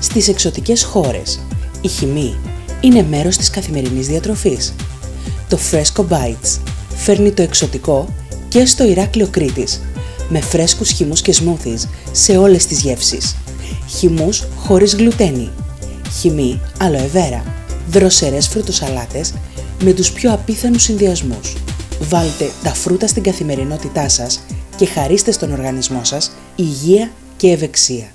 στις εξωτικές χώρες. Η χυμή είναι μέρος της καθημερινής διατροφής. Το Fresco Bites φέρνει το εξωτικό και στο Ηράκλειο Κρήτης, με φρέσκους χυμούς και smoothies σε όλες τις γεύσεις. Χυμούς χωρίς γλουτένι. Χυμή aloe vera. Δροσερές φρουτοσαλάτες με τους πιο απίθανους συνδυασμούς. Βάλτε τα φρούτα στην καθημερινότητά σας και χαρίστε στον οργανισμό σας υγεία και ευεξία.